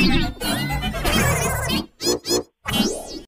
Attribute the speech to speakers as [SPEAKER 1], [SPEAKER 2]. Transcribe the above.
[SPEAKER 1] you